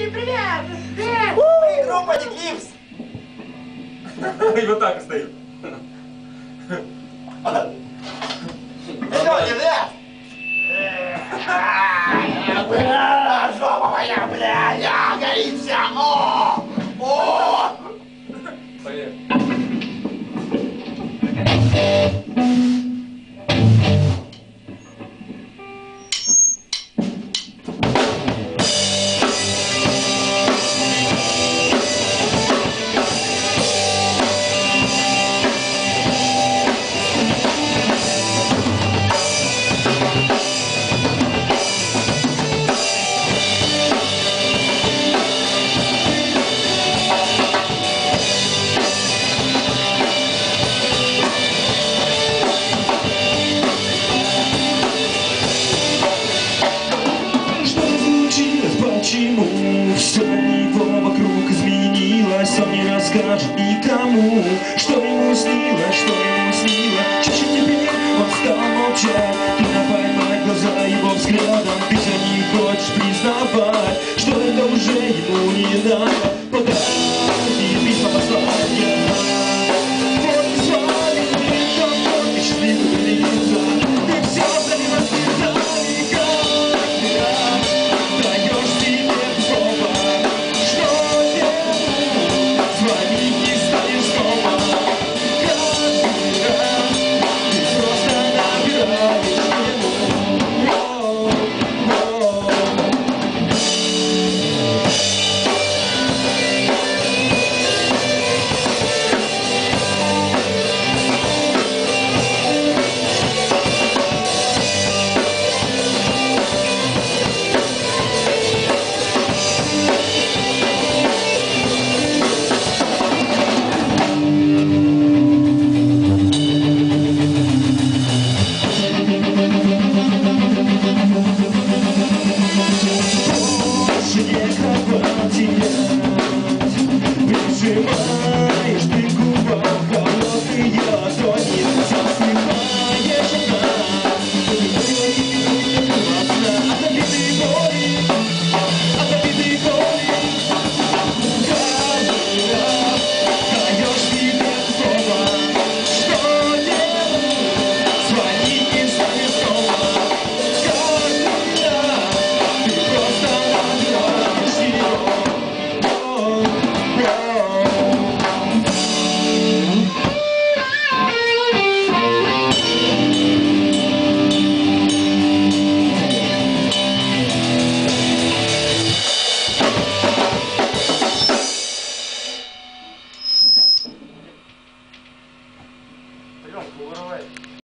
Эй, привет! Мы группа Никипс! И вот так стоит. Идёте, да? Бля, жопа моя, бля, я горит вся! О! О! Поехали. Расскажет никому Что ему снилось, что ему снилось Чаще теперь он стал молчать Трудно поймать глаза его взглядом. Ты же не хочешь признавать Что это уже ему не надо. Подари